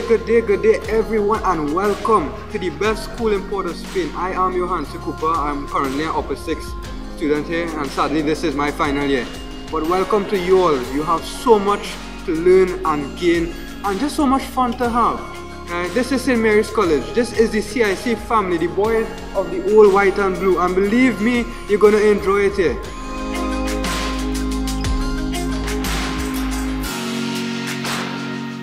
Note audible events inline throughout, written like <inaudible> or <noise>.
day, good day, good day, everyone, and welcome to the best school in Port of Spain. I am Johan Cooper. I'm currently an upper six student here, and sadly, this is my final year. But welcome to you all. You have so much to learn and gain, and just so much fun to have. Uh, this is St. Mary's College. This is the CIC family, the boys of the old white and blue. And believe me, you're gonna enjoy it here.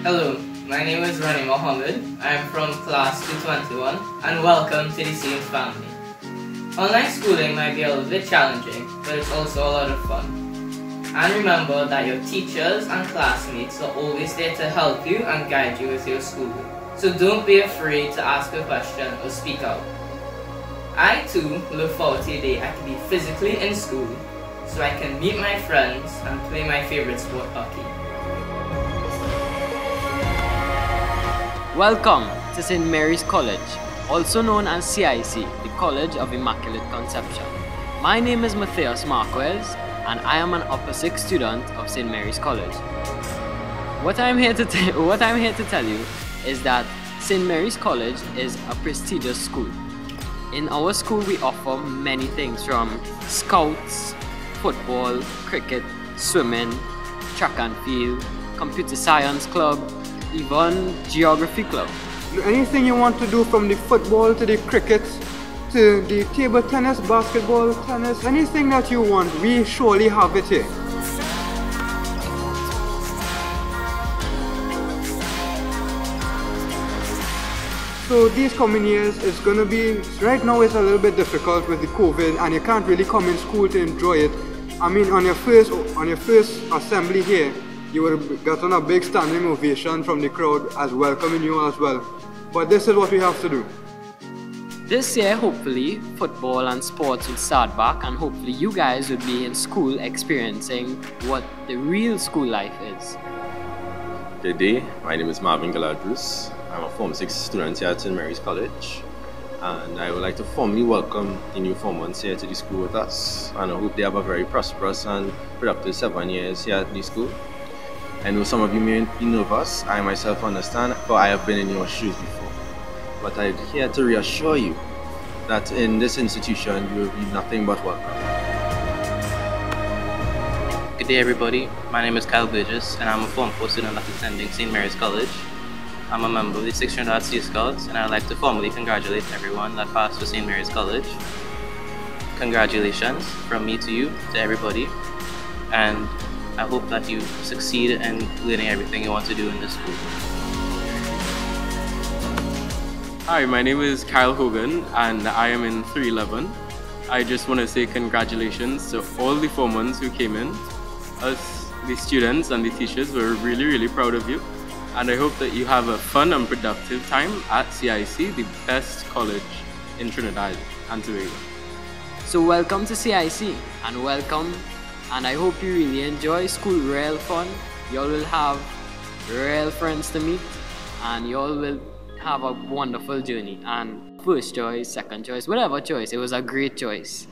Hello, my name is Rani Mohammed. I am from class 221 and welcome to the same family. Online schooling might be a little bit challenging, but it's also a lot of fun. And remember that your teachers and classmates are always there to help you and guide you with your schoolwork. So don't be afraid to ask a question or speak out. I too look forward to the day I can be physically in school so I can meet my friends and play my favorite sport hockey. Welcome to St. Mary's College, also known as CIC, the College of Immaculate Conception. My name is Matthias Marquez, and I am an upper six student of St. Mary's College. What I'm here to t- <laughs> what I'm here to tell you is that St. Mary's College is a prestigious school. In our school, we offer many things from scouts, football, cricket, swimming, track and field, computer science club, even geography club. Anything you want to do from the football to the cricket to the table tennis, basketball, tennis, anything that you want, we surely have it here. So these coming years is gonna be right now it's a little bit difficult with the COVID and you can't really come in school to enjoy it. I mean on your first on your first assembly here, you would have gotten a big standing ovation from the crowd as welcoming you as well. But this is what we have to do. This year, hopefully, football and sports will start back, and hopefully, you guys will be in school experiencing what the real school life is. Good day, my name is Marvin Galadrus. I'm a Form 6 student here at St. Mary's College, and I would like to formally welcome the new Form 1s here to the school with us. And I hope they have a very prosperous and productive seven years here at the school. I know some of you may be nervous, I myself understand, for I have been in your shoes before. But I'm here to reassure you that in this institution you will be nothing but welcome. Good day, everybody. My name is Kyle Burgess, and I'm a Form 4 student that's attending St. Mary's College. I'm a member of the 6th Trinidad Sea Scouts, and I'd like to formally congratulate everyone that passed for St. Mary's College. Congratulations from me to you, to everybody, and I hope that you succeed in learning everything you want to do in this school. Hi, my name is Kyle Hogan and I am in 311. I just want to say congratulations to all the Form 1s who came in. Us, the students and the teachers, were really, really proud of you. And I hope that you have a fun and productive time at CIC, the best college in Trinidad and Tobago. So, welcome to CIC and welcome, and I hope you really enjoy school real fun. You all will have real friends to meet, and you all will have a wonderful journey. And first choice, second choice, whatever choice, it was a great choice.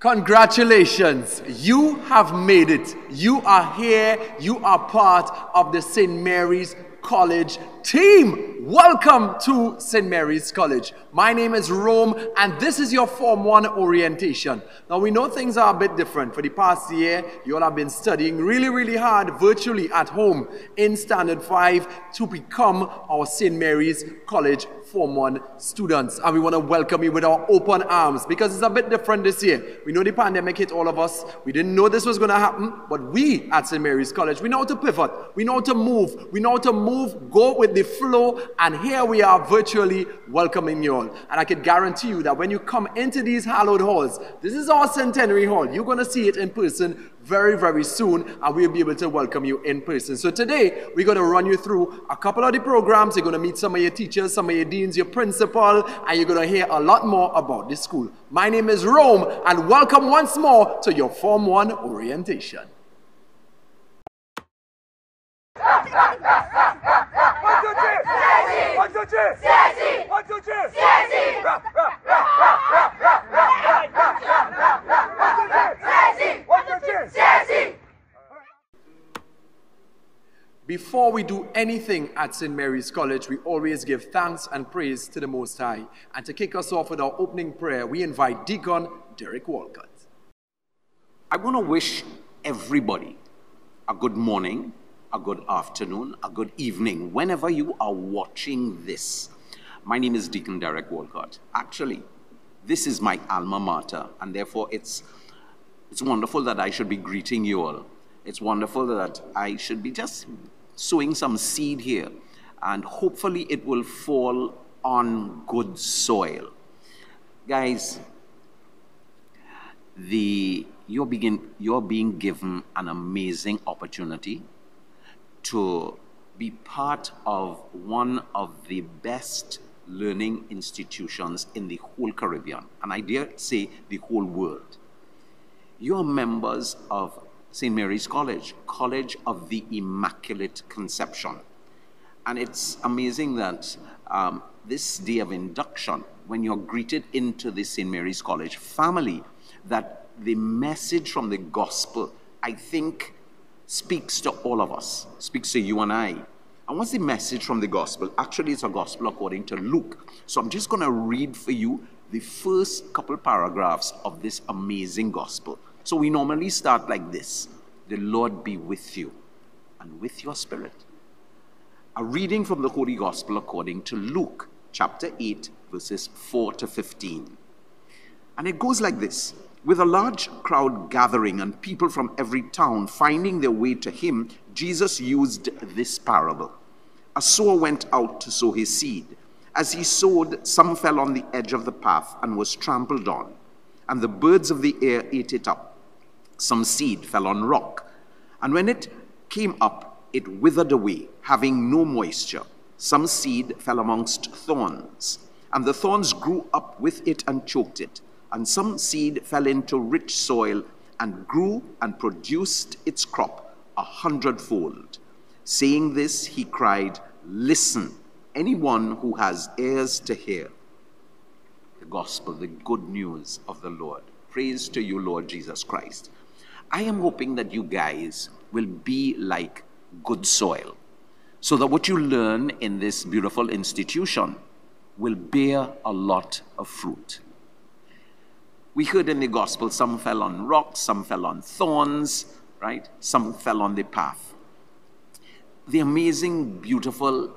Congratulations, you have made it. You are here, you are part of the St. Mary's College team. Welcome to St. Mary's College. My name is Rome, and this is your Form 1 orientation. Now, we know things are a bit different. For the past year, you all have been studying really, really hard virtually at home in Standard 5 to become our St. Mary's College Form 1 students. And we want to welcome you with our open arms because it's a bit different this year. We know the pandemic hit all of us. We didn't know this was going to happen, but we at St. Mary's College, we know how to pivot. We know how to move. We know how to move, go with the flow, and here we are virtually welcoming you all. And I can guarantee you that when you come into these hallowed halls, this is our centenary hall. You're going to see it in person very, very soon, and we'll be able to welcome you in person. So today, we're going to run you through a couple of the programs. You're going to meet some of your teachers, some of your deans, your principal, and you're going to hear a lot more about this school. My name is Rome, and welcome once more to your Form 1 orientation. Before we do anything at St. Mary's College, we always give thanks and praise to the Most High. And to kick us off with our opening prayer, we invite Deacon Derek Walcott. I want to wish everybody a good morning, a good afternoon, a good evening, whenever you are watching this. My name is Deacon Derek Walcott. Actually, this is my alma mater, and therefore it's, it's wonderful that I should be greeting you all. It's wonderful that I should be just sowing some seed here, and hopefully it will fall on good soil. Guys, the, you're, begin, you're being given an amazing opportunity to be part of one of the best learning institutions in the whole Caribbean, and I dare say the whole world. You are members of St. Mary's College, College of the Immaculate Conception. And it's amazing that um, this day of induction, when you're greeted into the St. Mary's College family, that the message from the gospel, I think, speaks to all of us, speaks to you and I. And what's the message from the gospel? Actually, it's a gospel according to Luke. So I'm just going to read for you the first couple paragraphs of this amazing gospel. So we normally start like this The Lord be with you and with your spirit. A reading from the Holy Gospel according to Luke chapter 8, verses 4 to 15. And it goes like this With a large crowd gathering and people from every town finding their way to him, Jesus used this parable. A sower went out to sow his seed. As he sowed, some fell on the edge of the path and was trampled on, and the birds of the air ate it up. Some seed fell on rock, and when it came up, it withered away, having no moisture. Some seed fell amongst thorns, and the thorns grew up with it and choked it. And some seed fell into rich soil and grew and produced its crop a hundredfold. Saying this, he cried, Listen, anyone who has ears to hear. The gospel, the good news of the Lord. Praise to you, Lord Jesus Christ. I am hoping that you guys will be like good soil so that what you learn in this beautiful institution will bear a lot of fruit. We heard in the gospel some fell on rocks, some fell on thorns, right? Some fell on the path. The amazing, beautiful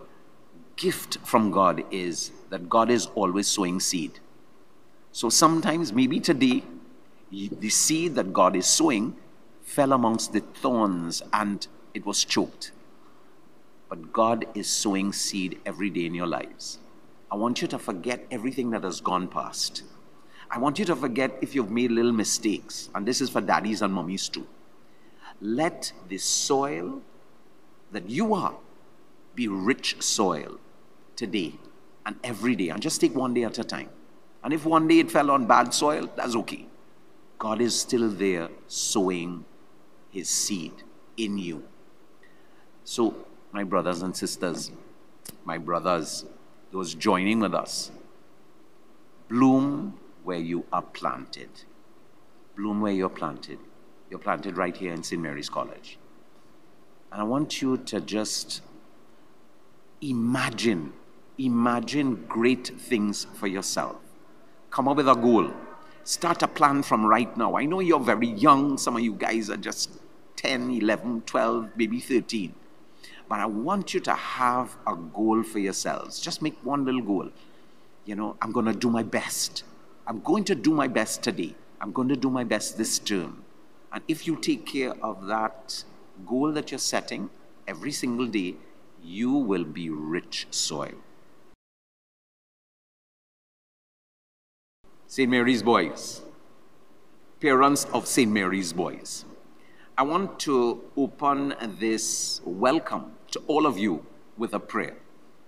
gift from God is that God is always sowing seed. So sometimes, maybe today, the seed that God is sowing fell amongst the thorns and it was choked. But God is sowing seed every day in your lives. I want you to forget everything that has gone past. I want you to forget if you've made little mistakes, and this is for daddies and mummies too. Let the soil that you are be rich soil today and every day, and just take one day at a time. And if one day it fell on bad soil, that's okay. God is still there sowing his seed in you. So, my brothers and sisters, my brothers, those joining with us, bloom where you are planted. Bloom where you're planted. You're planted right here in St. Mary's College. And I want you to just imagine, imagine great things for yourself. Come up with a goal. Start a plan from right now. I know you're very young. Some of you guys are just 10, 11, 12, maybe 13. But I want you to have a goal for yourselves. Just make one little goal. You know, I'm going to do my best. I'm going to do my best today. I'm going to do my best this term. And if you take care of that goal that you're setting every single day, you will be rich soil. St. Mary's Boys, parents of St. Mary's Boys. I want to open this welcome to all of you with a prayer.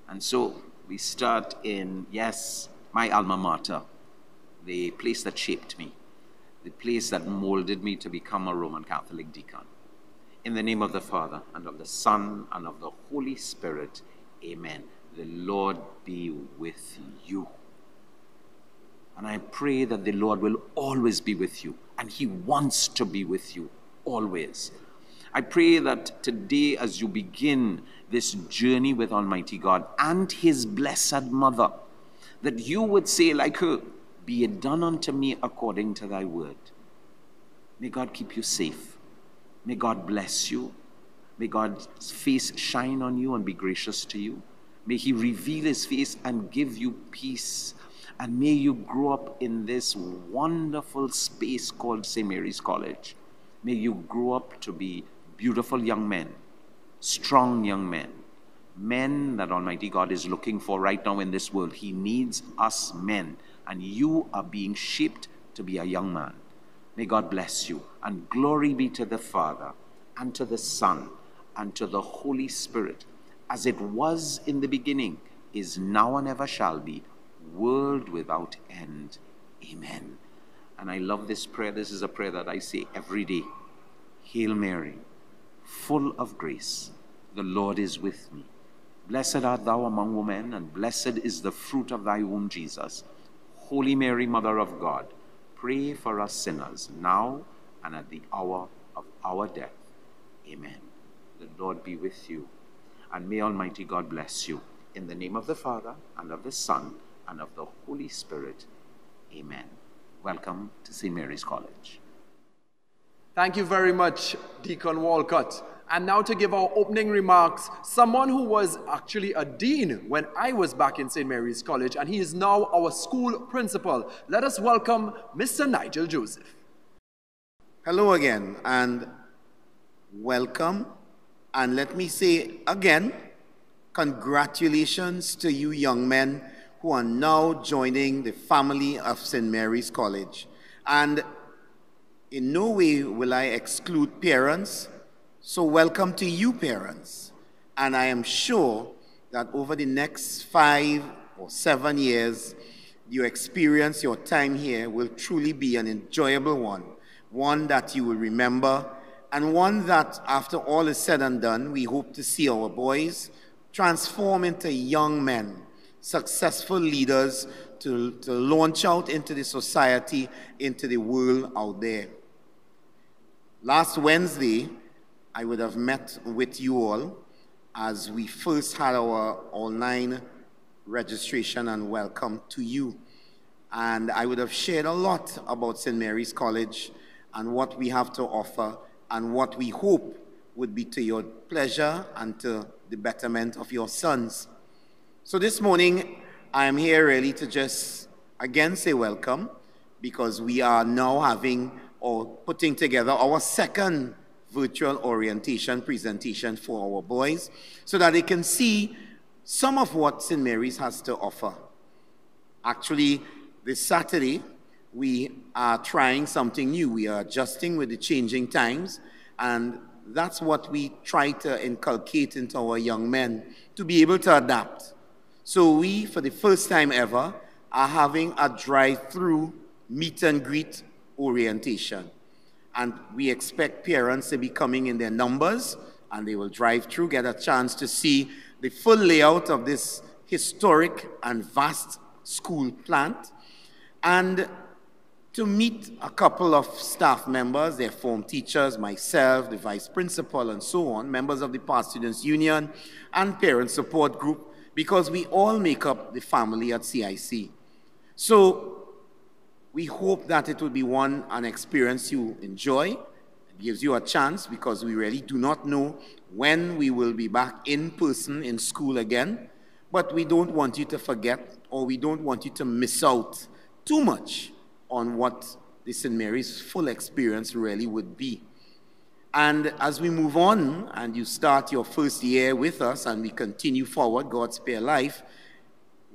And so we start in, yes, my alma mater, the place that shaped me, the place that molded me to become a Roman Catholic deacon. In the name of the Father, and of the Son, and of the Holy Spirit, amen. The Lord be with you. And I pray that the Lord will always be with you, and He wants to be with you always. I pray that today, as you begin this journey with Almighty God and His Blessed Mother, that you would say, like her, Be it done unto me according to thy word. May God keep you safe. May God bless you. May God's face shine on you and be gracious to you. May He reveal His face and give you peace. And may you grow up in this wonderful space called St. Mary's College. May you grow up to be beautiful young men, strong young men, men that Almighty God is looking for right now in this world. He needs us men, and you are being shaped to be a young man. May God bless you, and glory be to the Father, and to the Son, and to the Holy Spirit, as it was in the beginning, is now, and ever shall be, world without end. Amen. And I love this prayer. This is a prayer that I say every day. Hail Mary, full of grace, the Lord is with me. Blessed art thou among women, and blessed is the fruit of thy womb, Jesus. Holy Mary, Mother of God, pray for us sinners, now and at the hour of our death. Amen. The Lord be with you, and may Almighty God bless you. In the name of the Father, and of the Son, and of the Holy Spirit. Amen. Welcome to St. Mary's College. Thank you very much, Deacon Walcott. And now to give our opening remarks, someone who was actually a dean when I was back in St. Mary's College, and he is now our school principal. Let us welcome Mr. Nigel Joseph. Hello again, and welcome. And let me say again, congratulations to you young men who are now joining the family of St. Mary's College. And in no way will I exclude parents, so welcome to you, parents. And I am sure that over the next five or seven years, your experience, your time here will truly be an enjoyable one, one that you will remember, and one that, after all is said and done, we hope to see our boys transform into young men successful leaders to, to launch out into the society, into the world out there. Last Wednesday, I would have met with you all as we first had our online registration and welcome to you. And I would have shared a lot about St. Mary's College and what we have to offer and what we hope would be to your pleasure and to the betterment of your sons. So this morning, I am here really to just again say welcome because we are now having or putting together our second virtual orientation presentation for our boys so that they can see some of what St. Mary's has to offer. Actually, this Saturday, we are trying something new. We are adjusting with the changing times, and that's what we try to inculcate into our young men to be able to adapt. So we, for the first time ever, are having a drive-through meet and greet orientation. And we expect parents to be coming in their numbers and they will drive through, get a chance to see the full layout of this historic and vast school plant and to meet a couple of staff members, their form teachers, myself, the vice principal, and so on, members of the Past Students Union, and parent support group because we all make up the family at CIC. So we hope that it will be one, an experience you enjoy. It gives you a chance because we really do not know when we will be back in person in school again. But we don't want you to forget or we don't want you to miss out too much on what the St. Mary's full experience really would be. And as we move on and you start your first year with us and we continue forward, God spare life,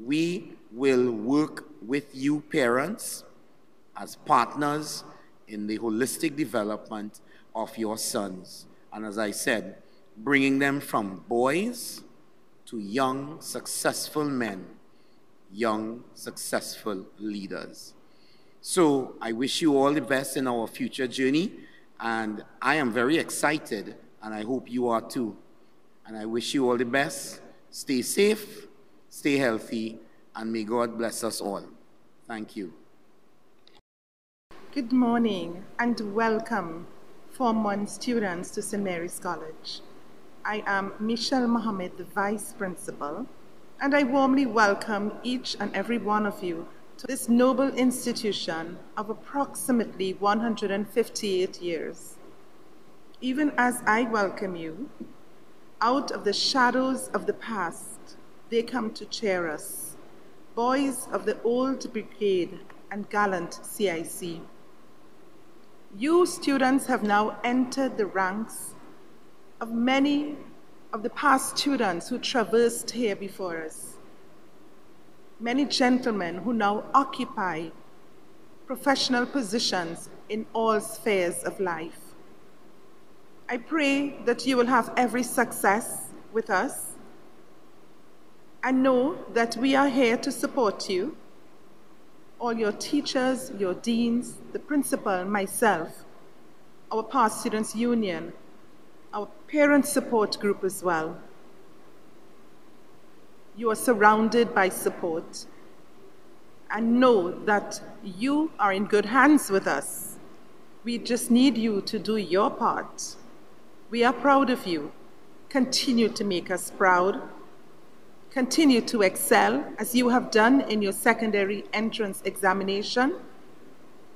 we will work with you parents as partners in the holistic development of your sons. And as I said, bringing them from boys to young, successful men, young, successful leaders. So I wish you all the best in our future journey. And I am very excited, and I hope you are too. And I wish you all the best. Stay safe, stay healthy, and may God bless us all. Thank you. Good morning and welcome Form 1 students to St. Mary's College. I am Michelle Mohammed, the Vice Principal, and I warmly welcome each and every one of you to this noble institution of approximately 158 years. Even as I welcome you, out of the shadows of the past, they come to cheer us, boys of the old brigade and gallant CIC. You students have now entered the ranks of many of the past students who traversed here before us. Many gentlemen who now occupy professional positions in all spheres of life. I pray that you will have every success with us and know that we are here to support you, all your teachers, your deans, the principal, myself, our past students union, our parent support group as well. You are surrounded by support and know that you are in good hands with us. We just need you to do your part. We are proud of you. Continue to make us proud. Continue to excel as you have done in your secondary entrance examination.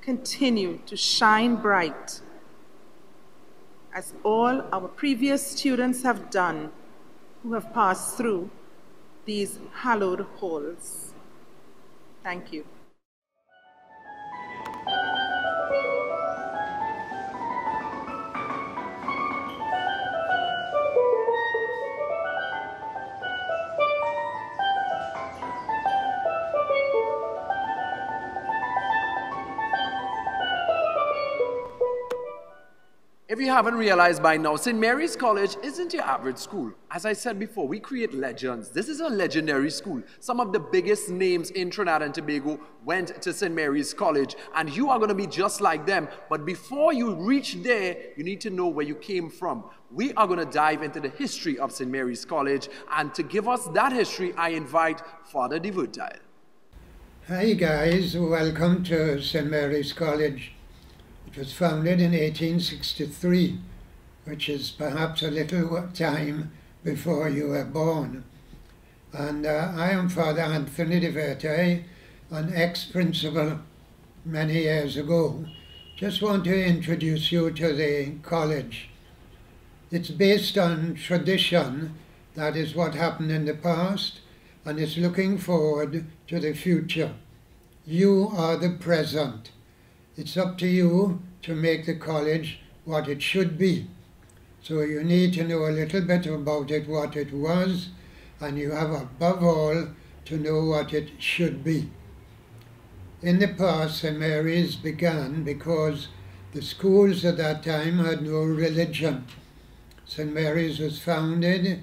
Continue to shine bright as all our previous students have done who have passed through these hallowed halls. Thank you. If you haven't realized by now, St. Mary's College isn't your average school. As I said before, we create legends. This is a legendary school. Some of the biggest names in Trinidad and Tobago went to St. Mary's College, and you are going to be just like them. But before you reach there, you need to know where you came from. We are going to dive into the history of St. Mary's College, and to give us that history, I invite Father de Verteuil. Hi guys, welcome to St. Mary's College. It was founded in 1863, which is perhaps a little time before you were born. And uh, I am Father Anthony de Verteuil, an ex-principal many years ago. Just want to introduce you to the college. It's based on tradition, that is what happened in the past, and it's looking forward to the future. You are the present. It's up to you to make the college what it should be. So you need to know a little bit about it, what it was, and you have above all to know what it should be. In the past, St. Mary's began because the schools at that time had no religion. St. Mary's was founded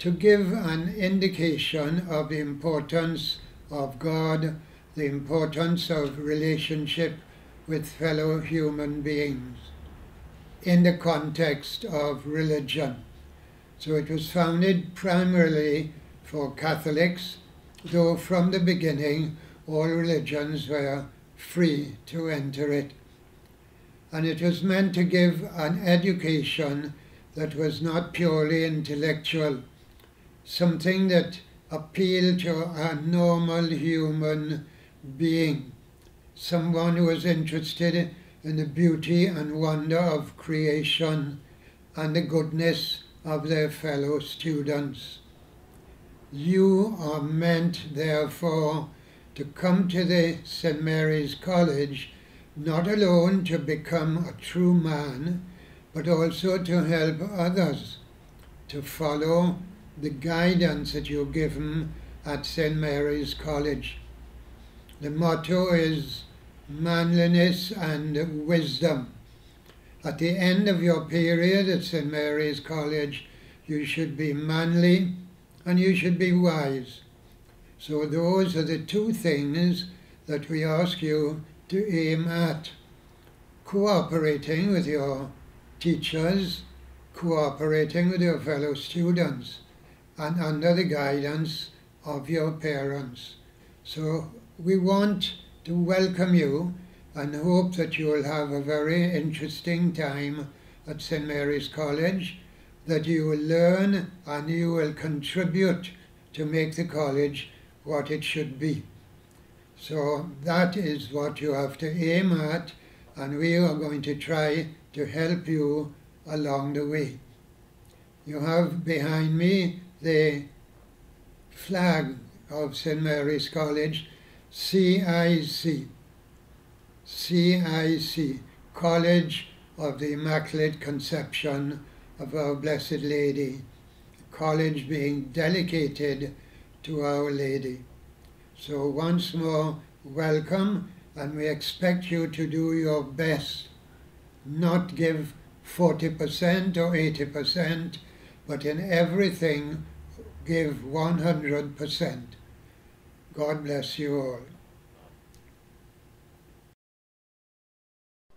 to give an indication of the importance of God, the importance of relationship with fellow human beings in the context of religion. So it was founded primarily for Catholics, though from the beginning all religions were free to enter it. And it was meant to give an education that was not purely intellectual, something that appealed to a normal human being someone who is interested in the beauty and wonder of creation and the goodness of their fellow students. You are meant, therefore, to come to the St. Mary's College not alone to become a true man, but also to help others to follow the guidance that you're given at St. Mary's College. The motto is manliness and wisdom. At the end of your period at St. Mary's College, you should be manly and you should be wise. So those are the two things that we ask you to aim at. Cooperating with your teachers, cooperating with your fellow students, and under the guidance of your parents. So we want to welcome you and hope that you will have a very interesting time at St. Mary's College, that you will learn and you will contribute to make the college what it should be. So that is what you have to aim at, and we are going to try to help you along the way. You have behind me the flag of St. Mary's College, CIC. CIC, College of the Immaculate Conception of Our Blessed Lady, college being dedicated to Our Lady. So once more, welcome, and we expect you to do your best, not give 40% or 80%, but in everything give 100%. God bless you all.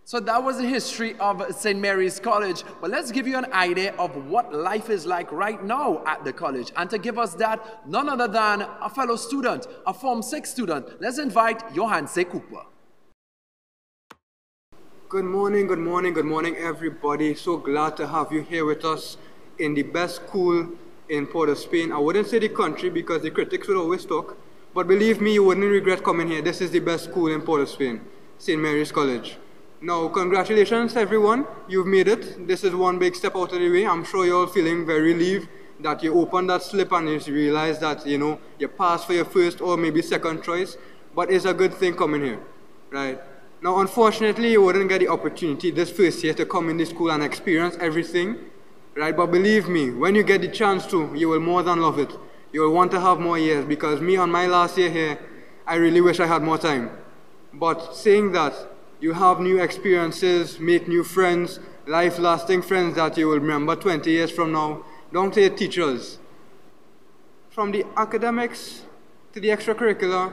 So that was the history of St. Mary's College. But let's give you an idea of what life is like right now at the college. And to give us that, none other than a fellow student, a Form 6 student. Let's invite Johan C. Cooper. Good morning, good morning, good morning, everybody. So glad to have you here with us in the best school in Port of Spain. I wouldn't say the country because the critics would always talk, but believe me, you wouldn't regret coming here. This is the best school in Port of Spain, St. Mary's College. Now, congratulations everyone, you've made it. This is one big step out of the way. I'm sure you're all feeling very relieved that you opened that slip and you realize that, you know, you passed for your first or maybe second choice, but it's a good thing coming here, right? Now, unfortunately, you wouldn't get the opportunity this first year to come in this school and experience everything, right? But believe me, when you get the chance to, you will more than love it. You will want to have more years because me on my last year here, I really wish I had more time. But saying that, you have new experiences, make new friends, life-lasting friends that you will remember 20 years from now. Don't say teachers. From the academics to the extracurricular,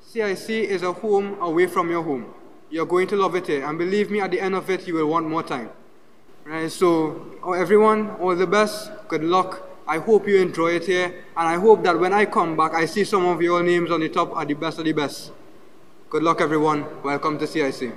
CIC is a home away from your home. You're going to love it here, and believe me, at the end of it, you will want more time. Right, so oh, everyone, all the best, good luck. I hope you enjoy it here, and I hope that when I come back, I see some of your names on the top are the best of the best. Good luck, everyone. Welcome to CIC.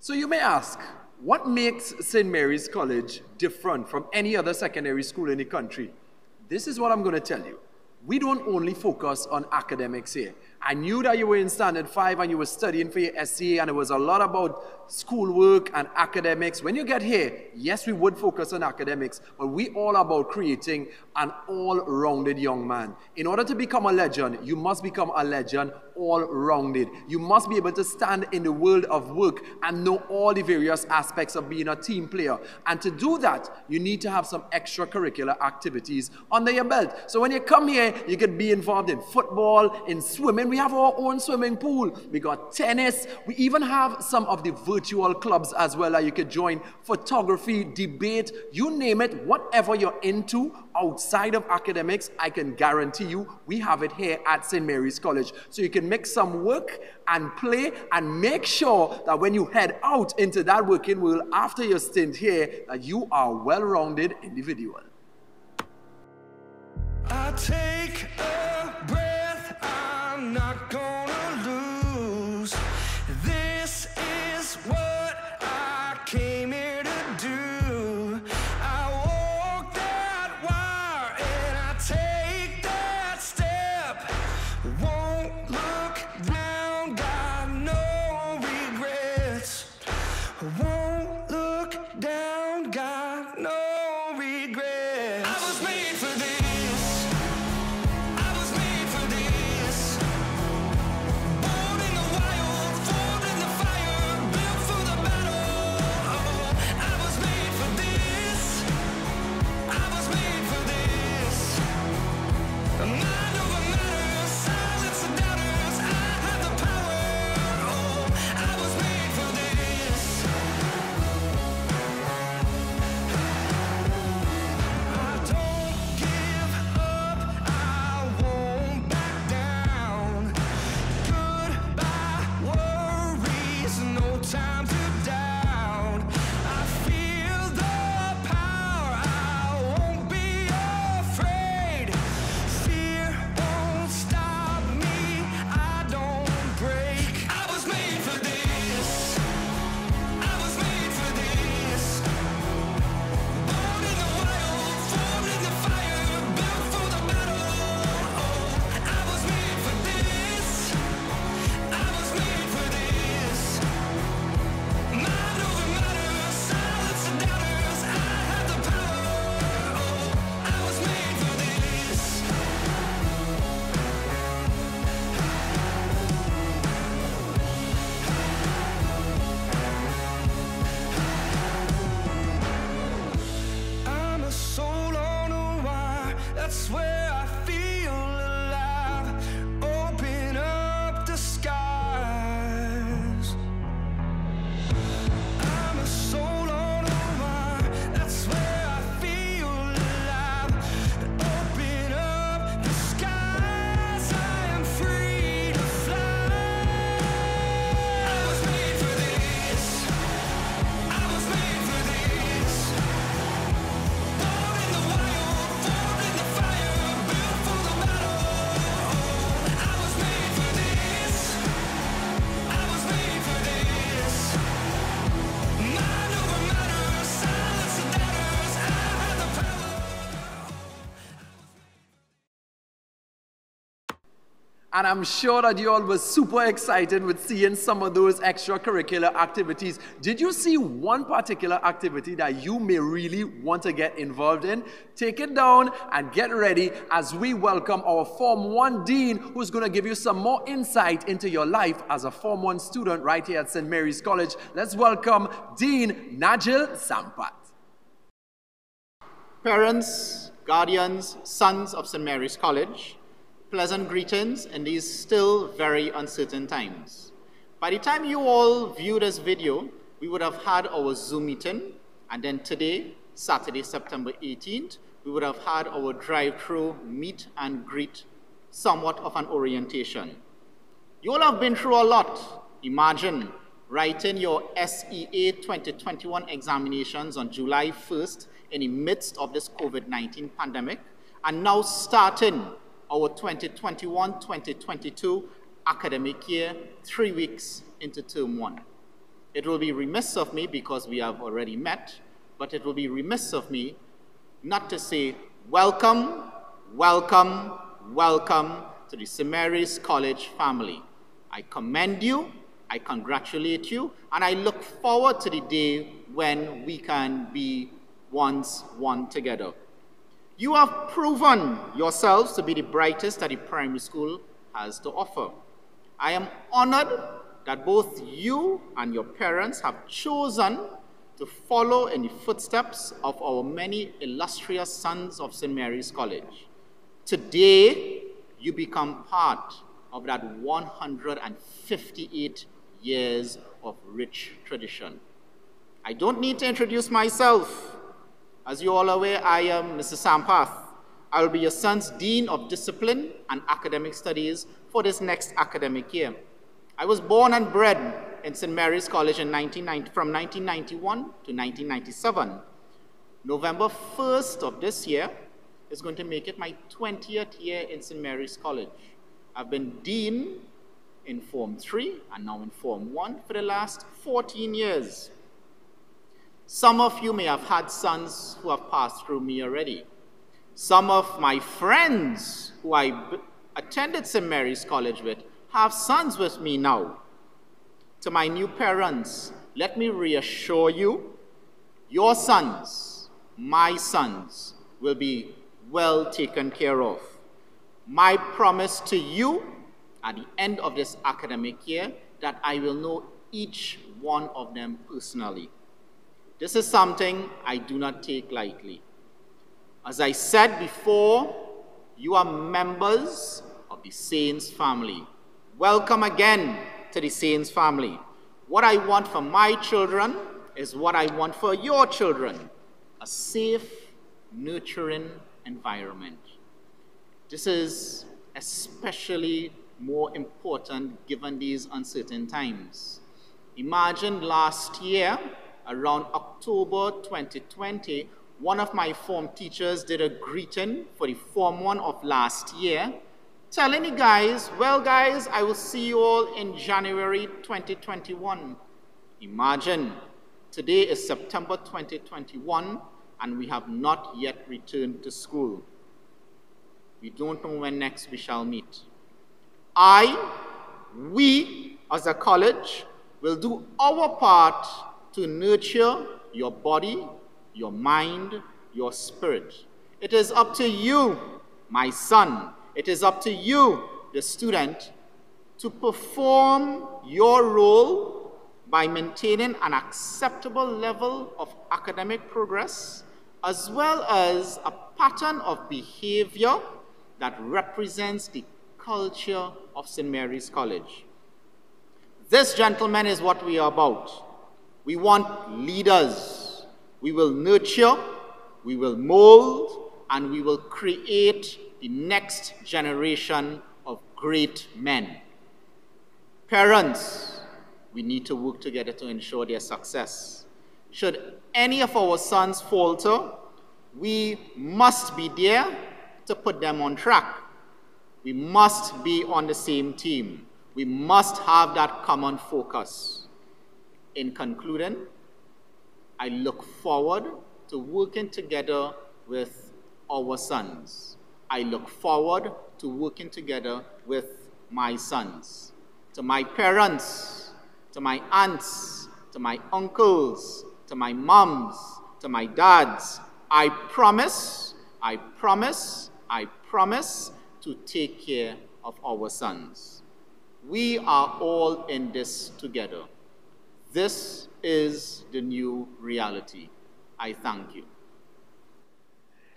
So you may ask, what makes St. Mary's College different from any other secondary school in the country? This is what I'm going to tell you. We don't only focus on academics here. I knew that you were in standard five and you were studying for your SEA and it was a lot about schoolwork and academics. When you get here, yes, we would focus on academics, but we all about creating an all-rounded young man. In order to become a legend, you must become a legend all-rounded. You must be able to stand in the world of work and know all the various aspects of being a team player. And to do that, you need to have some extracurricular activities under your belt. So when you come here, you can be involved in football, in swimming. We have our own swimming pool. We got tennis. We even have some of the virtual clubs as well that you could join. Photography, debate, you name it, whatever you're into outside of academics, I can guarantee you we have it here at St. Mary's College. So you can make some work and play and make sure that when you head out into that working world after your stint here, that you are well-rounded individual. I take a breath, I'm not gonna And I'm sure that you all were super excited with seeing some of those extracurricular activities. Did you see one particular activity that you may really want to get involved in? Take it down and get ready as we welcome our Form 1 Dean, who's going to give you some more insight into your life as a Form 1 student right here at St. Mary's College. Let's welcome Dean Najil Sampat. Parents, guardians, sons of St. Mary's College, pleasant greetings in these still very uncertain times. By the time you all view this video, we would have had our Zoom meeting, and then today, Saturday, September 18th, we would have had our drive-through meet and greet, somewhat of an orientation. You all have been through a lot. Imagine writing your SEA 2021 examinations on July 1st in the midst of this COVID-19 pandemic, and now starting our 2021-2022 academic year three weeks into term one. It will be remiss of me because we have already met, but it will be remiss of me not to say welcome, welcome, welcome to the St. Mary's College family. I commend you, I congratulate you, and I look forward to the day when we can be once one together. You have proven yourselves to be the brightest that the primary school has to offer. I am honored that both you and your parents have chosen to follow in the footsteps of our many illustrious sons of St. Mary's College. Today, you become part of that 158 years of rich tradition. I don't need to introduce myself. As you all are aware, I am Mr. Sampath. I will be your son's Dean of Discipline and Academic Studies for this next academic year. I was born and bred in St. Mary's College in 1990, from 1991 to 1997. November 1st of this year is going to make it my 20th year in St. Mary's College. I've been Dean in Form 3 and now in Form 1 for the last 14 years. Some of you may have had sons who have passed through me already. Some of my friends who I attended St. Mary's College with have sons with me now. To my new parents, let me reassure you your sons, my sons, will be well taken care of. My promise to you at the end of this academic year that I will know each one of them personally. This is something I do not take lightly. As I said before, you are members of the Saints family. Welcome again to the Saints family. What I want for my children is what I want for your children a safe, nurturing environment. This is especially more important given these uncertain times. Imagine last year around October 2020, one of my form teachers did a greeting for the Form 1 of last year, telling the guys, well, guys, I will see you all in January 2021. Imagine, today is September 2021, and we have not yet returned to school. We don't know when next we shall meet. I, we, as a college, will do our part to nurture your body, your mind, your spirit. It is up to you, my son, it is up to you, the student, to perform your role by maintaining an acceptable level of academic progress as well as a pattern of behavior that represents the culture of St. Mary's College. This, gentlemen, is what we are about. We want leaders. We will nurture, we will mold, and we will create the next generation of great men. Parents, we need to work together to ensure their success. Should any of our sons falter, we must be there to put them on track. We must be on the same team. We must have that common focus in concluding, I look forward to working together with our sons. I look forward to working together with my sons. To my parents, to my aunts, to my uncles, to my moms, to my dads, I promise, I promise, I promise to take care of our sons. We are all in this together. This is the new reality. I thank you.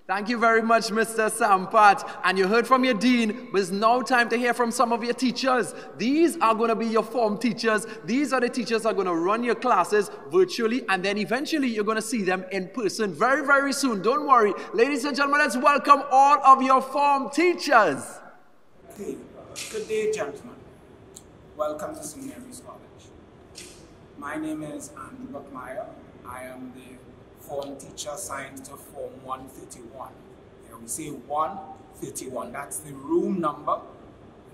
Thank you very much, Mr. Sampath. And you heard from your dean, but it's now time to hear from some of your teachers. These are going to be your form teachers. These are the teachers that are going to run your classes virtually, and then eventually you're going to see them in person very, very soon. Don't worry. Ladies and gentlemen, let's welcome all of your form teachers. Okay. Good day, gentlemen. Welcome to St. Mary's College. My name is Andrew Buckmeyer. I am the form teacher assigned to Form 131. Here we say 131. That's the room number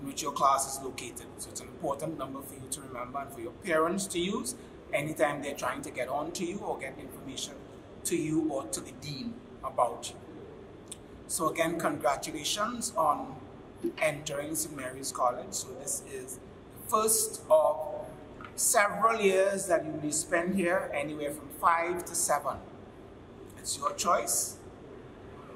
in which your class is located. So it's an important number for you to remember and for your parents to use anytime they're trying to get on to you or get information to you or to the dean about you. So again, congratulations on entering St. Mary's College. So this is the first of several years that you may spend here, anywhere from five to seven. It's your choice.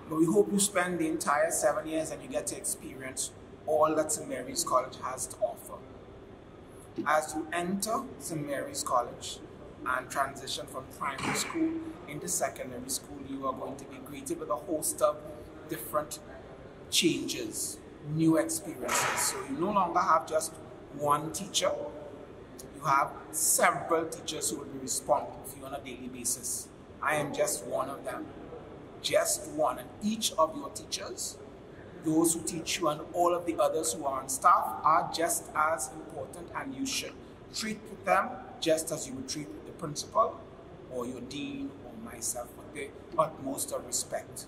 But we hope you spend the entire seven years and you get to experience all that St. Mary's College has to offer. As you enter St. Mary's College and transition from primary school into secondary school, you are going to be greeted with a host of different changes, new experiences. So you no longer have just one teacher, you have several teachers who will be responsible for you on a daily basis. I am just one of them. Just one. And each of your teachers, those who teach you and all of the others who are on staff are just as important and you should treat them just as you would treat the principal or your dean or myself with the utmost of respect.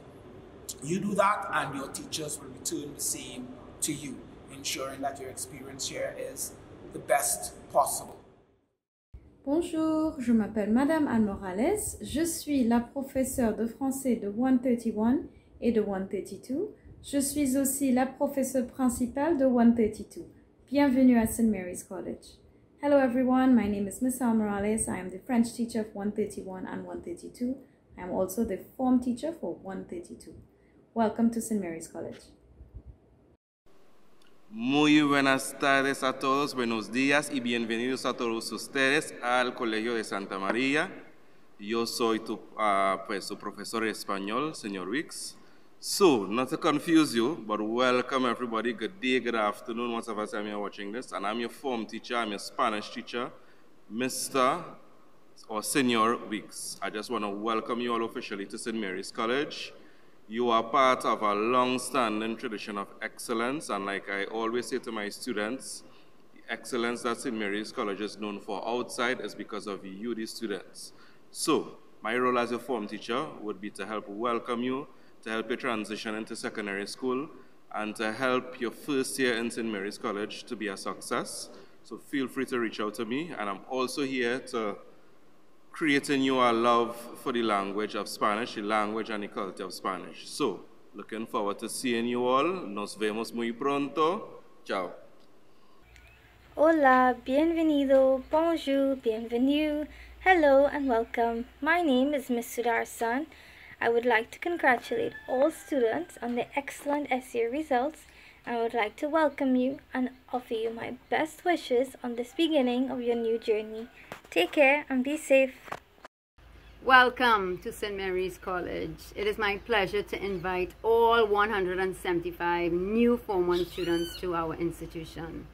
You do that and your teachers will return the same to you, ensuring that your experience here is the best possible. Bonjour, je m'appelle Madame Anne Morales. Je suis la professeure de français de 131 et de 132. Je suis aussi la professeure principale de 132. Bienvenue à St. Mary's College. Hello everyone, my name is Miss Al Morales. I am the French teacher of 131 and 132. I am also the form teacher for 132. Welcome to St. Mary's College. Muy buenas tardes a todos, buenos días y bienvenidos a todos ustedes al Colegio de Santa María. Yo soy tu, uh, pues, su profesor de español, señor Wicks. So, not to confuse you, but welcome everybody. Good day, good afternoon, whatever time you're watching this. And I'm your form teacher, I'm your Spanish teacher, Mr. or Senor Weeks. I just want to welcome you all officially to St. Mary's College. You are part of a long-standing tradition of excellence, and like I always say to my students, excellence that St. Mary's College is known for outside is because of you, the students. So, my role as a form teacher would be to help welcome you, to help you transition into secondary school, and to help your first year in St. Mary's College to be a success. So feel free to reach out to me, and I'm also here to creating you a love for the language of Spanish, the language and the culture of Spanish. So, looking forward to seeing you all. Nos vemos muy pronto. Ciao. Hola, bienvenido, bonjour, bienvenue, hello and welcome. My name is Ms. Sudar San. I would like to congratulate all students on their excellent SEA results I would like to welcome you and offer you my best wishes on this beginning of your new journey. Take care and be safe. Welcome to St. Mary's College. It is my pleasure to invite all 175 new Form 1 students to our institution.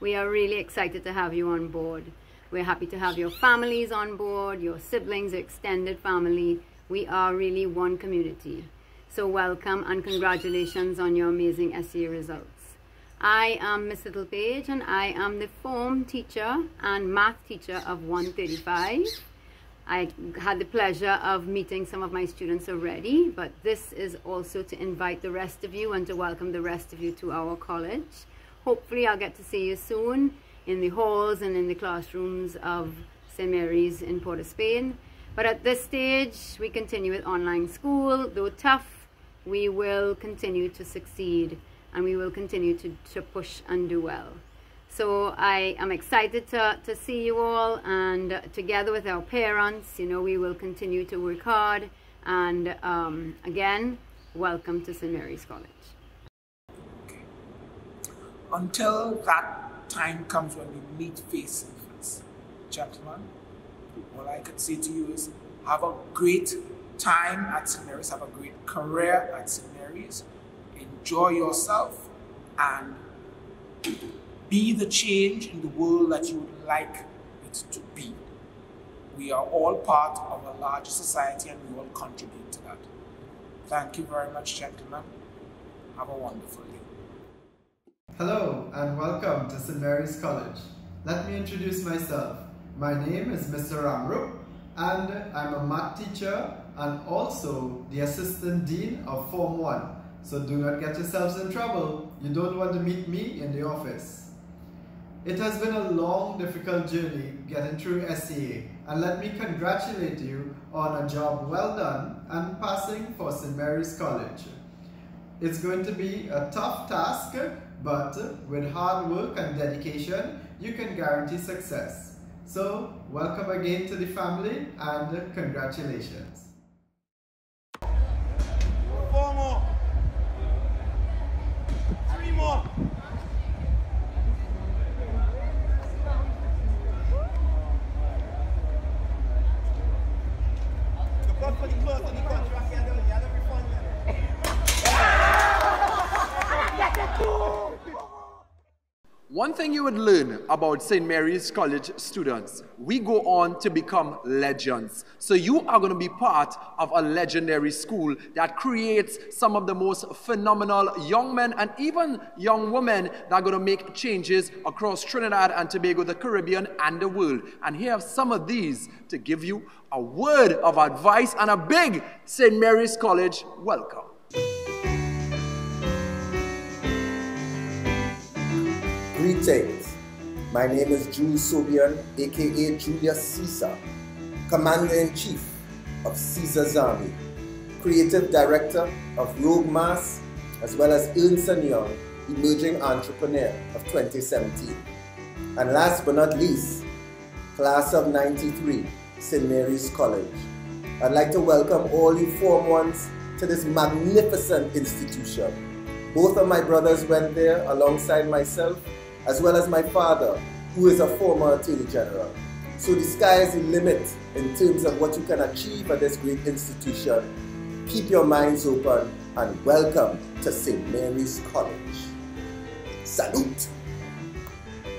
We are really excited to have you on board. We're happy to have your families on board, your siblings, your extended family. We are really one community. So welcome and congratulations on your amazing SEA results. I am Miss Littlepage and I am the form teacher and math teacher of 135. I had the pleasure of meeting some of my students already, but this is also to invite the rest of you and to welcome the rest of you to our college. Hopefully I'll get to see you soon in the halls and in the classrooms of St. Mary's in Port of Spain. But at this stage, we continue with online school. Though tough, we will continue to succeed and we will continue to, to push and do well. So I am excited to, to see you all and together with our parents, you know, we will continue to work hard. And um, again, welcome to St. Mary's College. Until that time comes when we meet face to face, gentlemen, all I can say to you is have a great time at St. Mary's, have a great career at St. Mary's, enjoy yourself, and be the change in the world that you would like it to be. We are all part of a larger society and we all contribute to that. Thank you very much, gentlemen. Have a wonderful day. Hello and welcome to St. Mary's College. Let me introduce myself. My name is Mr. Ramrup and I'm a math teacher and also the Assistant Dean of Form 1. So do not get yourselves in trouble. You don't want to meet me in the office. It has been a long, difficult journey getting through SEA, and let me congratulate you on a job well done and passing for St. Mary's College. It's going to be a tough task, but with hard work and dedication, you can guarantee success. So, welcome again to the family and congratulations. Four more. Three more. You would learn about St. Mary's College students, we go on to become legends. So you are going to be part of a legendary school that creates some of the most phenomenal young men and even young women that are going to make changes across Trinidad and Tobago, the Caribbean, and the world. And here are some of these to give you a word of advice and a big St. Mary's College welcome. Greetings. My name is Jules Sobion, aka Julius Caesar, Commander in Chief of Caesar's Army, Creative Director of Rogue Mass, as well as Ernst & Young Emerging Entrepreneur of 2017. And last but not least, Class of 93, St. Mary's College. I'd like to welcome all you Form 1s to this magnificent institution. Both of my brothers went there alongside myself, as well as my father, who is a former Attorney General. So the sky is the limit in terms of what you can achieve at this great institution. Keep your minds open and welcome to St. Mary's College. Salute!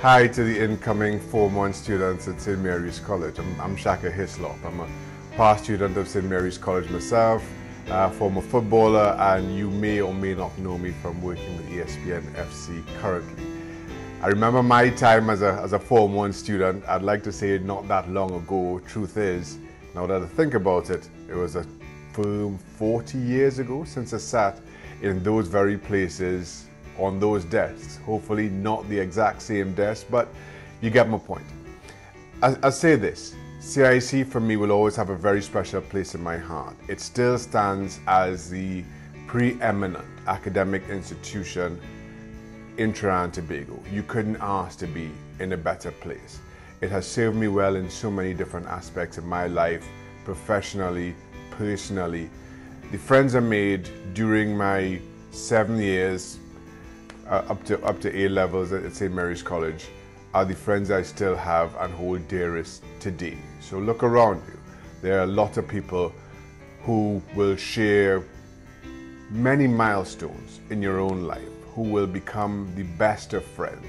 Hi to the incoming 1 students at St. Mary's College. I'm, I'm Shaka Hislop. I'm a past student of St. Mary's College myself, uh, former footballer, and you may or may not know me from working with ESPN FC currently. I remember my time as a, as a Form 1 student. I'd like to say not that long ago. Truth is, now that I think about it, it was a firm 40 years ago since I sat in those very places on those desks. Hopefully not the exact same desk, but you get my point. I, I say this, CIC for me will always have a very special place in my heart. It still stands as the preeminent academic institution in Trinidad and Tobago. You couldn't ask to be in a better place. It has served me well in so many different aspects of my life, professionally, personally. The friends I made during my seven years uh, up to up to A levels at St. Mary's College are the friends I still have and hold dearest today. So look around you. There are a lot of people who will share many milestones in your own life, who will become the best of friends.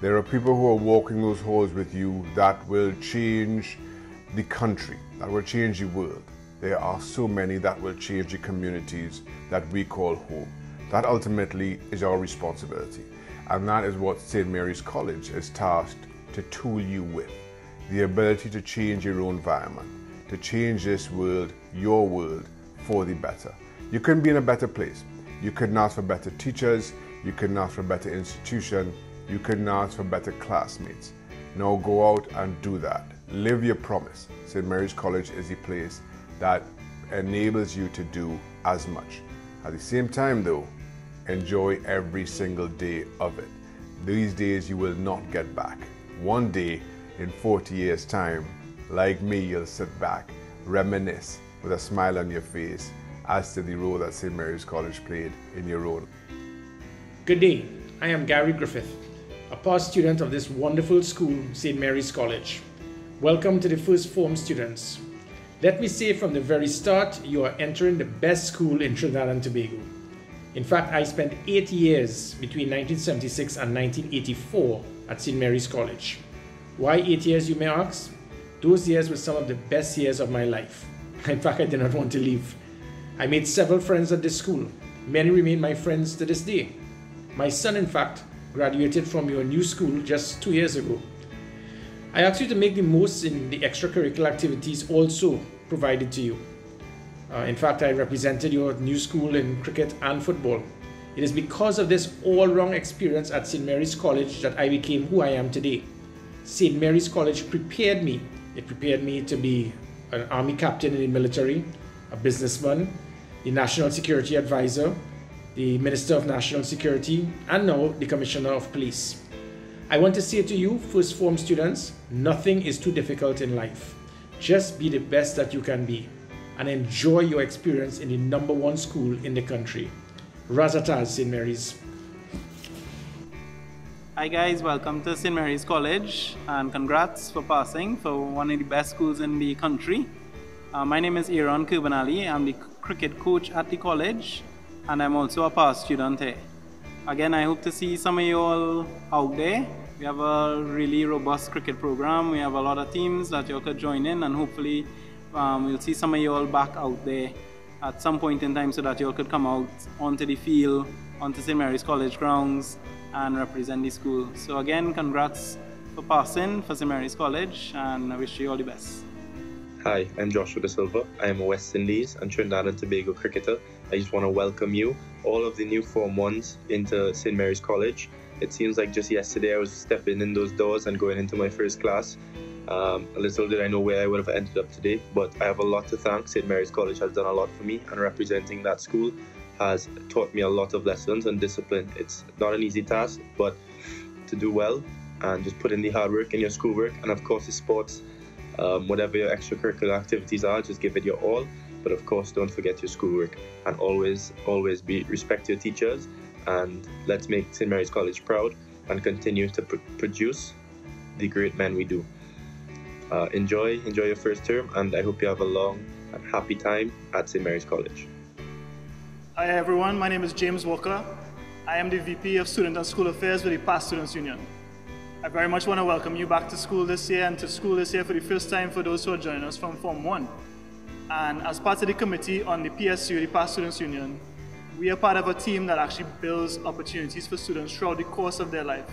There are people who are walking those halls with you that will change the country, that will change the world. There are so many that will change the communities that we call home. That ultimately is our responsibility. And that is what St. Mary's College is tasked to tool you with. The ability to change your own environment, to change this world, your world, for the better. You couldn't be in a better place. You couldn't ask for better teachers. You couldn't ask for a better institution. You couldn't ask for better classmates. Now go out and do that. Live your promise. St. Mary's College is the place that enables you to do as much. At the same time, though, enjoy every single day of it. these days you will not get back. One day, in 40 years' time, like me, you'll sit back, reminisce with a smile on your face as to the role that St. Mary's College played in your own. Good day. I am Gary Griffith, a past student of this wonderful school, St. Mary's College. Welcome to the first form students. Let me say from the very start, you are entering the best school in Trinidad and Tobago. In fact, I spent eight years between 1976 and 1984 at St. Mary's College. Why eight years, you may ask? Those years were some of the best years of my life. <laughs> In fact, I did not want to leave. I made several friends at this school. Many remain my friends to this day. My son, in fact, graduated from your new school just two years ago. I ask you to make the most in the extracurricular activities also provided to you. Uh, in fact, I represented your new school in cricket and football. It is because of this all round experience at St. Mary's College that I became who I am today. St. Mary's College prepared me. It prepared me to be an army captain in the military, a businessman, the national security advisor, the Minister of National Security, and now the Commissioner of Police. I want to say to you, first form students, nothing is too difficult in life. Just be the best that you can be and enjoy your experience in the number one school in the country. Razataz St. Mary's. Hi guys, welcome to St. Mary's College and congrats for passing for one of the best schools in the country. Uh, my name is Aaron Kurbanali. I'm the cricket coach at the college and I'm also a past student here. Again, I hope to see some of you all out there we have a really robust cricket program. We have a lot of teams that you could join in, and hopefully, um, we'll see some of you all back out there at some point in time so that you all could come out onto the field, onto St. Mary's College grounds, and represent the school. So, again, congrats for passing for St. Mary's College, and I wish you all the best. Hi, I'm Joshua Da Silva. I am a West Indies and Trinidad and Tobago cricketer. I just want to welcome you, all of the new Form 1s, into St. Mary's College. It seems like just yesterday I was stepping in those doors and going into my first class. Um, little did I know where I would have ended up today, but I have a lot to thank. St. Mary's College has done a lot for me, and representing that school has taught me a lot of lessons and discipline. It's not an easy task, but to do well and just put in the hard work in your schoolwork, and of course, the sports, um, whatever your extracurricular activities are, just give it your all. But of course, don't forget your schoolwork, and always, always be respect your teachers and let's make St. Mary's College proud and continue to pr- produce the great men we do. Uh, enjoy, enjoy your first term, and I hope you have a long and happy time at St. Mary's College. Hi everyone, my name is James Walker. I am the VP of Student and School Affairs with the Past Students Union. I very much want to welcome you back to school this year and to school this year for the first time for those who are joining us from Form 1. And as part of the committee on the PSU, the Past Students Union, we are part of a team that actually builds opportunities for students throughout the course of their life.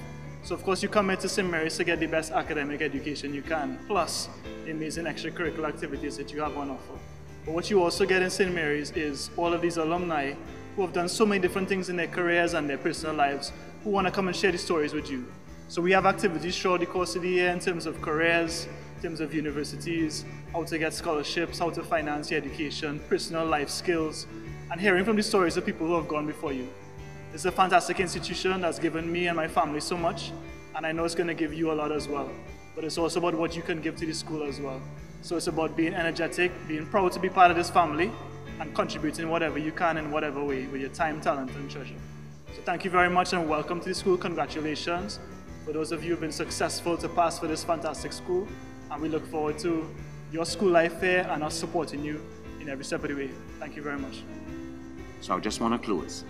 So of course you come into St. Mary's to get the best academic education you can, plus the amazing extracurricular activities that you have on offer. But what you also get in St. Mary's is all of these alumni who have done so many different things in their careers and their personal lives who want to come and share the stories with you. So we have activities throughout the course of the year in terms of careers, terms of universities, how to get scholarships, how to finance your education, personal life skills, and hearing from the stories of people who have gone before you. It's a fantastic institution that's given me and my family so much, and I know it's going to give you a lot as well. But it's also about what you can give to the school as well. So it's about being energetic, being proud to be part of this family, and contributing whatever you can in whatever way with your time, talent, and treasure. So thank you very much and welcome to the school. Congratulations. For those of you who've been successful to pass for this fantastic school, and we look forward to your school life here and us supporting you in every step of the way. Thank you very much. So I just want to close.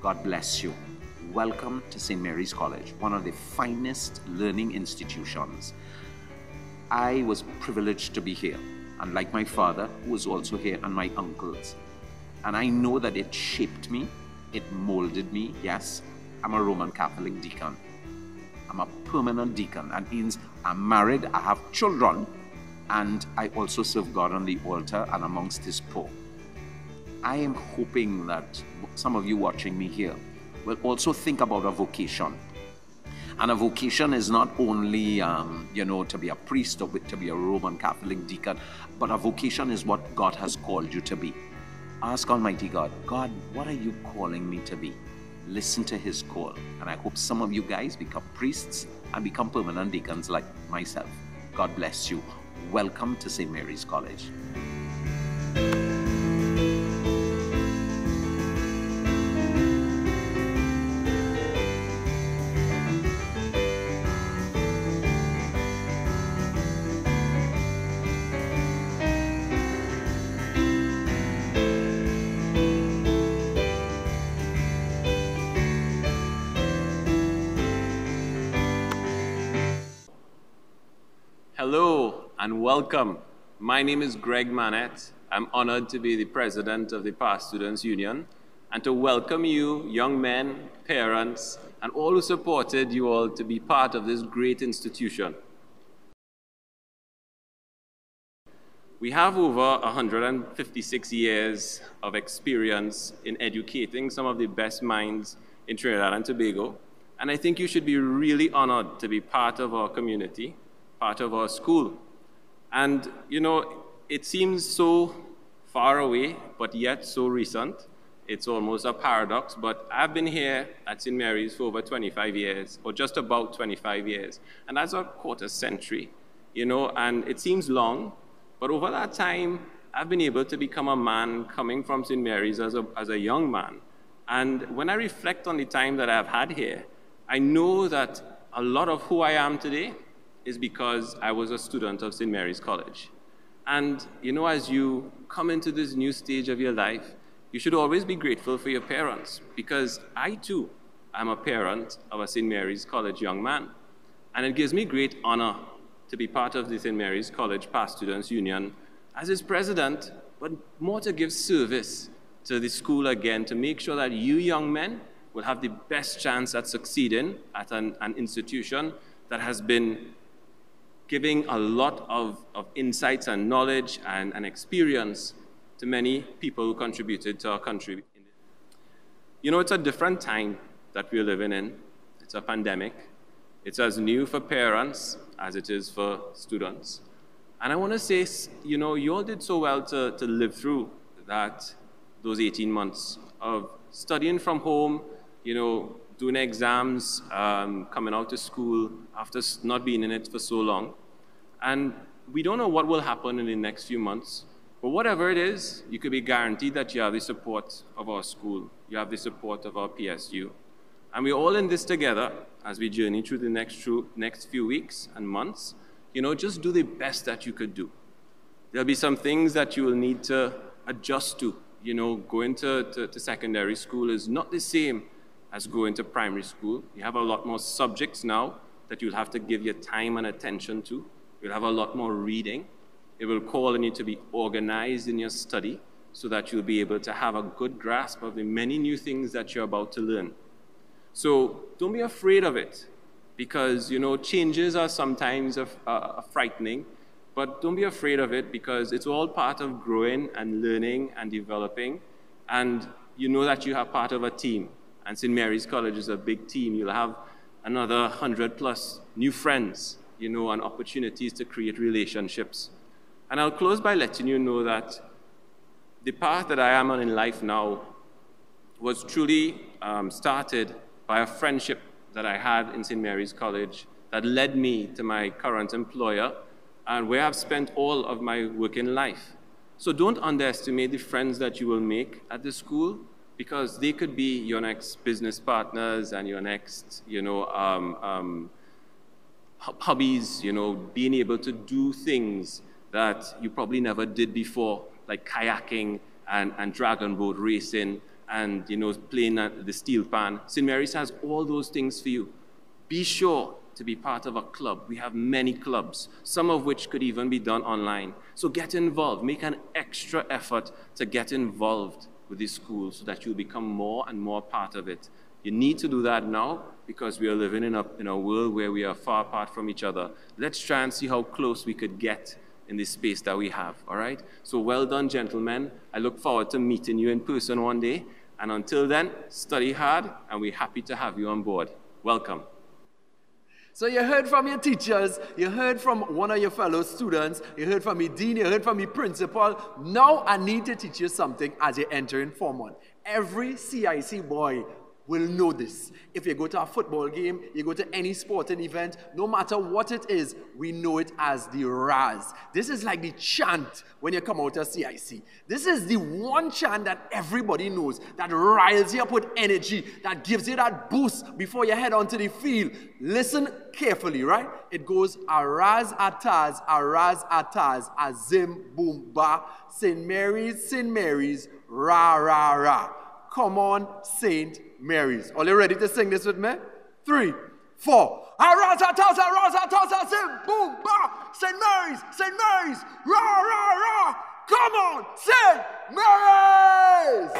God bless you. Welcome to St. Mary's College, one of the finest learning institutions. I was privileged to be here, and like my father, who was also here, and my uncles. And I know that it shaped me, it molded me. Yes, I'm a Roman Catholic deacon. I'm a permanent deacon. That means I'm married, I have children, and I also serve God on the altar and amongst His poor. I am hoping that some of you watching me here will also think about a vocation. And a vocation is not only, um, you know, to be a priest or to be a Roman Catholic deacon, but a vocation is what God has called you to be. Ask Almighty God, God, what are you calling me to be? Listen to his call. And I hope some of you guys become priests and become permanent deacons like myself. God bless you. Welcome to St. Mary's College. Hello and welcome. My name is Greg Manette. I'm honored to be the president of the Past Students Union and to welcome you, young men, parents, and all who supported you all to be part of this great institution. We have over 156 years of experience in educating some of the best minds in Trinidad and Tobago, and I think you should be really honored to be part of our community part of our school. And, you know, it seems so far away, but yet so recent. It's almost a paradox, but I've been here at St. Mary's for over 25 years, or just about 25 years, and that's a quarter century, you know, and it seems long, but over that time, I've been able to become a man coming from St. Mary's as a, as a young man. And when I reflect on the time that I've had here, I know that a lot of who I am today is because I was a student of St. Mary's College. And, you know, as you come into this new stage of your life, you should always be grateful for your parents because I too am a parent of a St. Mary's College young man. And it gives me great honor to be part of the St. Mary's College Past Students Union as its president, but more to give service to the school again to make sure that you young men will have the best chance at succeeding at an, an institution that has been giving a lot of, of insights and knowledge and, and experience to many people who contributed to our country. You know, it's a different time that we're living in. It's a pandemic. It's as new for parents as it is for students. And I want to say, you know, you all did so well to, to live through that, those 18 months of studying from home, you know, doing exams, um, coming out to school after not being in it for so long. And we don't know what will happen in the next few months. But whatever it is, you could be guaranteed that you have the support of our school, you have the support of our PSU. And we're all in this together as we journey through the next, through, next few weeks and months. You know, just do the best that you could do. There'll be some things that you will need to adjust to. You know, going to, to, to secondary school is not the same as going to primary school. You have a lot more subjects now that you'll have to give your time and attention to. You'll have a lot more reading. It will call on you to be organized in your study so that you'll be able to have a good grasp of the many new things that you're about to learn. So don't be afraid of it because, you know, changes are sometimes uh, frightening, but don't be afraid of it because it's all part of growing and learning and developing. And you know that you have part of a team. And St. Mary's College is a big team. You'll have another 100 plus new friends, you know, and opportunities to create relationships. And I'll close by letting you know that the path that I am on in life now was truly um, started by a friendship that I had in St. Mary's College that led me to my current employer and where I've spent all of my working life. So don't underestimate the friends that you will make at the school because they could be your next business partners and your next, you know, um, um, hobbies, you know, being able to do things that you probably never did before, like kayaking and, and dragon boat racing and, you know, playing the steel pan. St. Mary's has all those things for you. Be sure to be part of a club. We have many clubs, some of which could even be done online. So get involved. Make an extra effort to get involved with this school so that you'll become more and more part of it. You need to do that now because we are living in a, in a world where we are far apart from each other. Let's try and see how close we could get in this space that we have, all right? So well done, gentlemen. I look forward to meeting you in person one day. And until then, study hard, and we're happy to have you on board. Welcome. So you heard from your teachers, you heard from one of your fellow students, you heard from your dean, you heard from your principal. Now I need to teach you something as you enter in Form 1. Every CIC boy will know this. If you go to a football game, you go to any sporting event, no matter what it is, we know it as the Raz. This is like the chant when you come out of CIC. This is the one chant that everybody knows that riles you up with energy, that gives you that boost before you head onto the field. Listen carefully, right? It goes Araz Ataz, Araz Ataz, Azim Boom Ba, St. Mary's, St. Mary's, Ra Ra Ra. Come on, St. Mary's. Are you ready to sing this with me? Three, four. Arazatosa, Arazatosa, St. Boom, Ba, St. Mary's, St. Mary's, Ra, Ra, Ra. Come on, St. Mary's!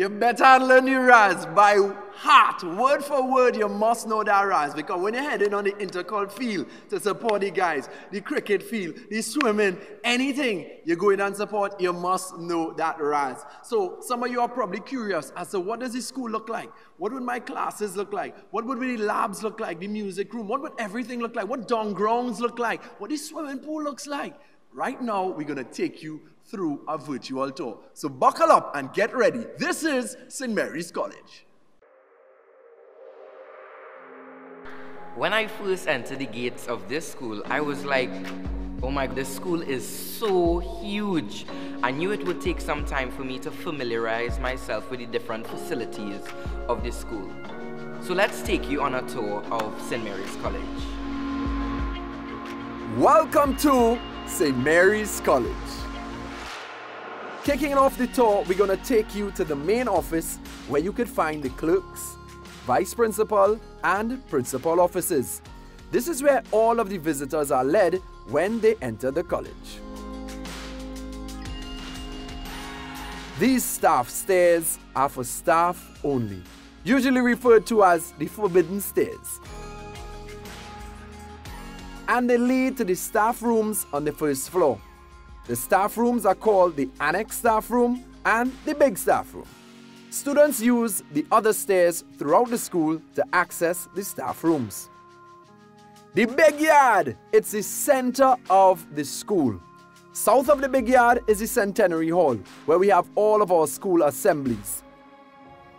You better learn your Raz by heart, word for word. You must know that Raz because when you're heading on the intercol field to support the guys, the cricket field, the swimming, anything you go in and support, you must know that Raz. So some of you are probably curious as to what does the school look like? What would my classes look like? What would the labs look like? The music room? What would everything look like? What dung grounds look like? What the swimming pool looks like? Right now, we're going to take you through a virtual tour. So buckle up and get ready. This is St. Mary's College. When I first entered the gates of this school, I was like, oh my, this school is so huge. I knew it would take some time for me to familiarize myself with the different facilities of this school. So let's take you on a tour of St. Mary's College. Welcome to St. Mary's College. Kicking off the tour, we're going to take you to the main office where you could find the clerks, vice principal, and principal offices. This is where all of the visitors are led when they enter the college. These staff stairs are for staff only, usually referred to as the forbidden stairs. And they lead to the staff rooms on the first floor. The staff rooms are called the annex staff room and the big staff room. Students use the other stairs throughout the school to access the staff rooms. The big yard, it's the center of the school. South of the big yard is the Centenary Hall, where we have all of our school assemblies.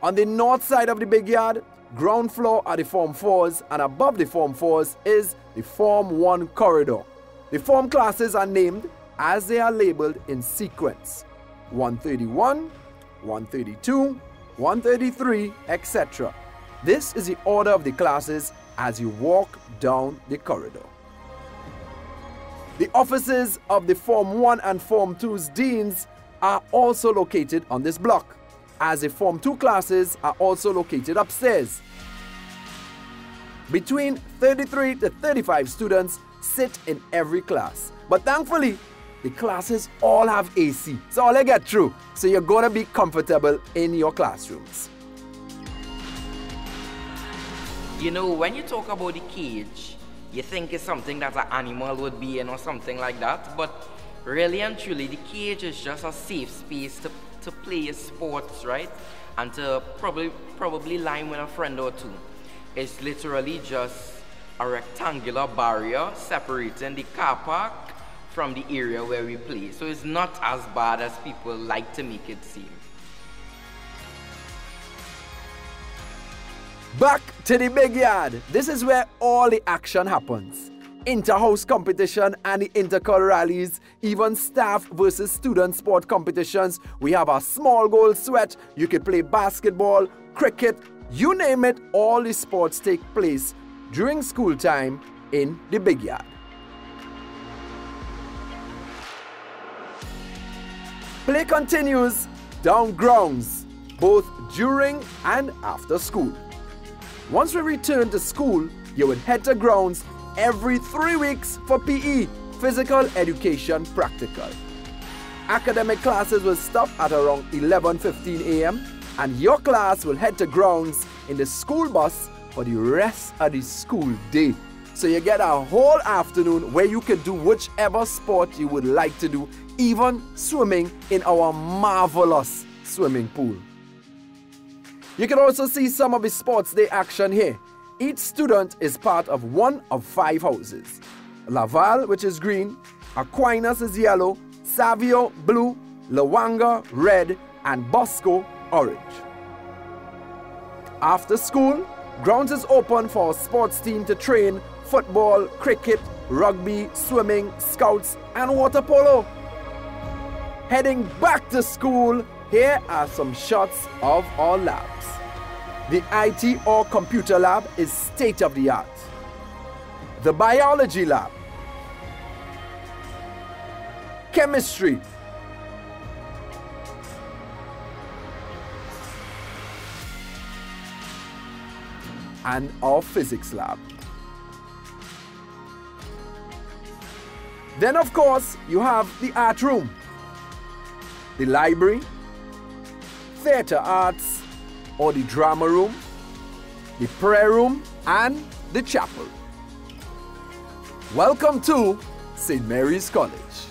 On the north side of the big yard, ground floor are the Form 4s, and above the Form 4s is the Form 1 corridor. The form classes are named as they are labeled in sequence 131, 132, 133, etc. This is the order of the classes as you walk down the corridor. The offices of the Form 1 and Form 2's deans are also located on this block, as the Form 2 classes are also located upstairs. Between 33 to 35 students sit in every class, but thankfully, the classes all have AC, so all they get through. So you're gonna be comfortable in your classrooms. You know, when you talk about the cage, you think it's something that an animal would be in or something like that, but really and truly, the cage is just a safe space to, to play sports, right? And to probably probably line with a friend or two. It's literally just a rectangular barrier separating the car park from the area where we play. So it's not as bad as people like to make it seem. Back to the big yard. This is where all the action happens. Inter-house competition and the intercol rallies, even staff versus student sport competitions. We have a small goal sweat. You can play basketball, cricket, you name it, all the sports take place during school time in the big yard. Play continues down grounds, both during and after school. Once we return to school, you would head to grounds every three weeks for PE, Physical Education Practical. Academic classes will stop at around 11.15 a.m. and your class will head to grounds in the school bus for the rest of the school day. So you get a whole afternoon where you can do whichever sport you would like to do, even swimming in our marvelous swimming pool. You can also see some of the sports day action here. Each student is part of one of five houses. Laval, which is green, Aquinas is yellow, Savio blue, Lwanga red, and Bosco orange. After school, grounds is open for a sports team to train football, cricket, rugby, swimming, scouts, and water polo. Heading back to school, here are some shots of our labs. The IT or computer lab is state of the art. The biology lab, chemistry, and our physics lab. Then, of course, you have the art room, the library, theatre arts, or the drama room, the prayer room, and the chapel. Welcome to St. Mary's College.